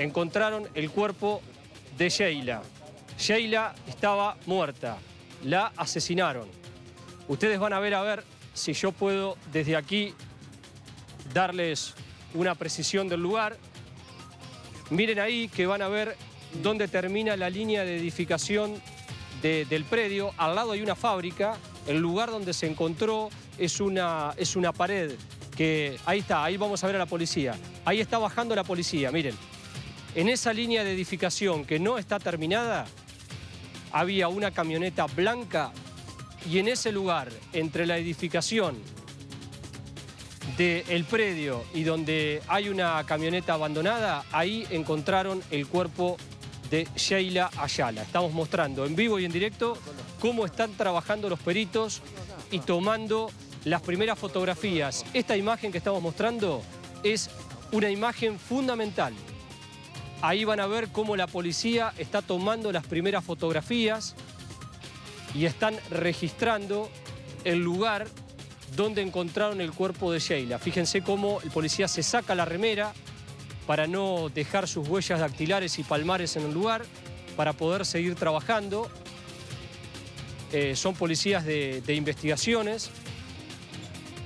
encontraron el cuerpo de Sheila. Sheila estaba muerta, la asesinaron. Ustedes van a ver a ver si yo puedo desde aquí darles una precisión del lugar. Miren ahí que van a ver dónde termina la línea de edificación del predio. Al lado hay una fábrica. El lugar donde se encontró es una, es una pared que... Ahí está, ahí vamos a ver a la policía. Ahí está bajando la policía, miren. En esa línea de edificación que no está terminada, había una camioneta blanca y en ese lugar, entre la edificación del predio y donde hay una camioneta abandonada, ahí encontraron el cuerpo de Sheila Ayala. Estamos mostrando en vivo y en directo cómo están trabajando los peritos y tomando las primeras fotografías. Esta imagen que estamos mostrando es una imagen fundamental. Ahí van a ver cómo la policía está tomando las primeras fotografías y están registrando el lugar donde encontraron el cuerpo de Sheila. Fíjense cómo el policía se saca la remera, para no dejar sus huellas dactilares y palmares en el lugar, para poder seguir trabajando. Eh, son policías de, de investigaciones.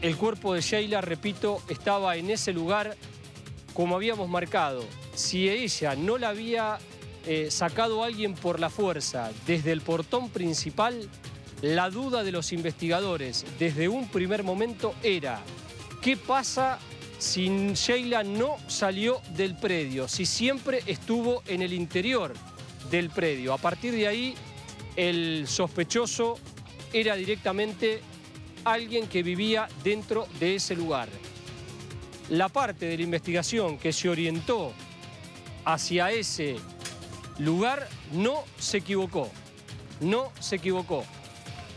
El cuerpo de Sheila, repito, estaba en ese lugar como habíamos marcado. Si ella no la había eh, sacado alguien por la fuerza desde el portón principal, la duda de los investigadores desde un primer momento era, ¿qué pasa si Sheila no salió del predio, si siempre estuvo en el interior del predio. A partir de ahí, el sospechoso era directamente alguien que vivía dentro de ese lugar. La parte de la investigación que se orientó hacia ese lugar no se equivocó, no se equivocó,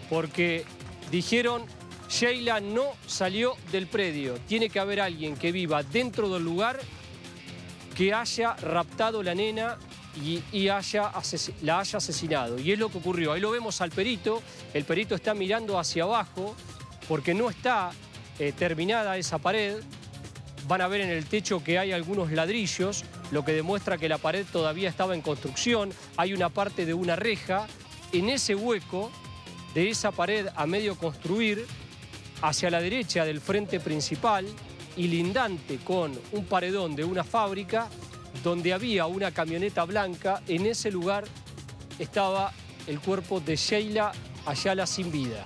porque dijeron Sheila no salió del predio. Tiene que haber alguien que viva dentro del lugar que haya raptado la nena y, haya la haya asesinado. Y es lo que ocurrió. Ahí lo vemos al perito. El perito está mirando hacia abajo porque no está eh, terminada esa pared. Van a ver en el techo que hay algunos ladrillos, lo que demuestra que la pared todavía estaba en construcción. Hay una parte de una reja. En ese hueco de esa pared a medio construir hacia la derecha del frente principal y lindante con un paredón de una fábrica donde había una camioneta blanca, en ese lugar estaba el cuerpo de Sheila Ayala sin vida.